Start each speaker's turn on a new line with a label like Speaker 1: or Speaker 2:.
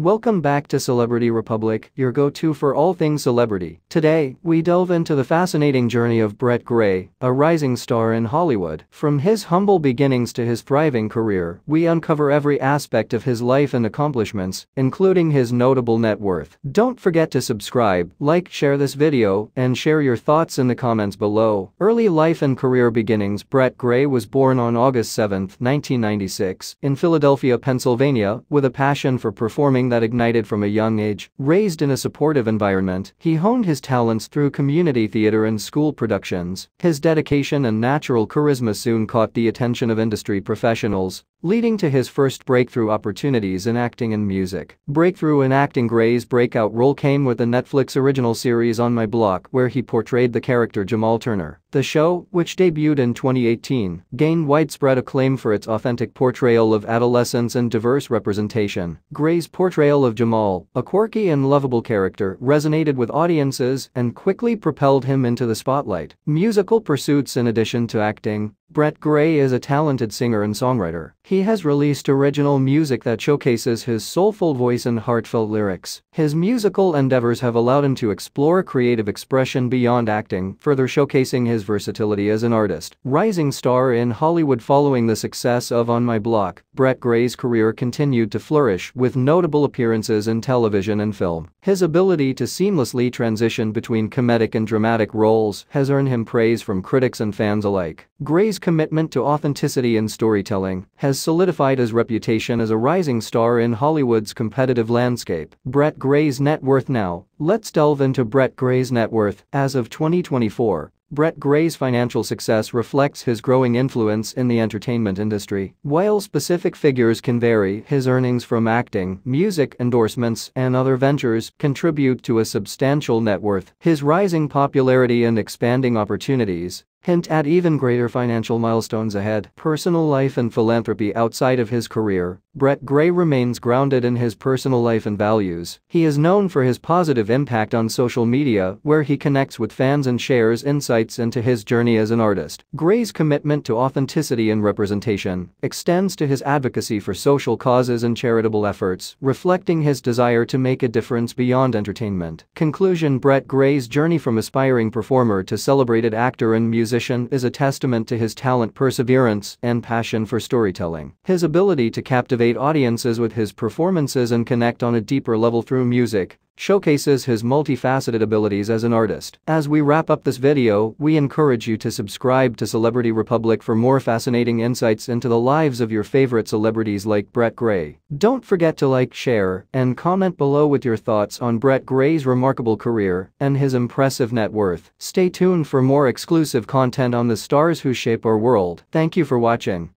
Speaker 1: Welcome back to Celebrity Republic, your go-to for all things celebrity. Today, we delve into the fascinating journey of Brett Gray, a rising star in Hollywood. From his humble beginnings to his thriving career, we uncover every aspect of his life and accomplishments, including his notable net worth. Don't forget to subscribe, like, share this video, and share your thoughts in the comments below. Early life and career beginnings Brett Gray was born on August 7, 1996, in Philadelphia, Pennsylvania, with a passion for performing that ignited from a young age. Raised in a supportive environment, he honed his talents through community theater and school productions. His dedication and natural charisma soon caught the attention of industry professionals, leading to his first breakthrough opportunities in acting and music. Breakthrough in acting Gray's breakout role came with the Netflix original series On My Block where he portrayed the character Jamal Turner. The show, which debuted in 2018, gained widespread acclaim for its authentic portrayal of adolescence and diverse representation. Gray's portrayal of Jamal, a quirky and lovable character, resonated with audiences and quickly propelled him into the spotlight. Musical pursuits In addition to acting, Brett Gray is a talented singer and songwriter. He has released original music that showcases his soulful voice and heartfelt lyrics. His musical endeavors have allowed him to explore creative expression beyond acting, further showcasing his versatility as an artist. Rising star in Hollywood following the success of On My Block, Brett Gray's career continued to flourish with notable appearances in television and film. His ability to seamlessly transition between comedic and dramatic roles has earned him praise from critics and fans alike. Gray's commitment to authenticity in storytelling has solidified his reputation as a rising star in Hollywood's competitive landscape. Brett Gray's net worth now. Let's delve into Brett Gray's net worth as of 2024. Brett Gray's financial success reflects his growing influence in the entertainment industry. While specific figures can vary, his earnings from acting, music endorsements, and other ventures contribute to a substantial net worth. His rising popularity and expanding opportunities hint at even greater financial milestones ahead. Personal life and philanthropy outside of his career, Brett Gray remains grounded in his personal life and values. He is known for his positive impact on social media, where he connects with fans and shares insights into his journey as an artist. Gray's commitment to authenticity and representation extends to his advocacy for social causes and charitable efforts, reflecting his desire to make a difference beyond entertainment. Conclusion Brett Gray's journey from aspiring performer to celebrated actor and musician musician is a testament to his talent perseverance and passion for storytelling. His ability to captivate audiences with his performances and connect on a deeper level through music showcases his multifaceted abilities as an artist. As we wrap up this video, we encourage you to subscribe to Celebrity Republic for more fascinating insights into the lives of your favorite celebrities like Brett Gray. Don't forget to like, share, and comment below with your thoughts on Brett Gray's remarkable career and his impressive net worth. Stay tuned for more exclusive content on the stars who shape our world. Thank you for watching.